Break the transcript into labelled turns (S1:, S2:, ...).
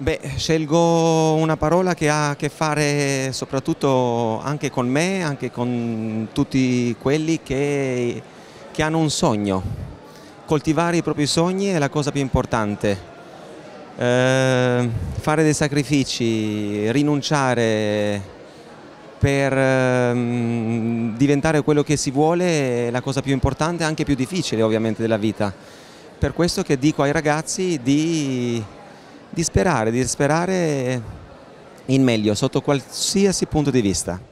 S1: Beh, scelgo una parola che ha a che fare soprattutto anche con me, anche con tutti quelli che, che hanno un sogno. Coltivare i propri sogni è la cosa più importante. Eh, fare dei sacrifici, rinunciare per eh, diventare quello che si vuole è la cosa più importante anche più difficile ovviamente della vita. Per questo che dico ai ragazzi di di sperare, di sperare in meglio sotto qualsiasi punto di vista.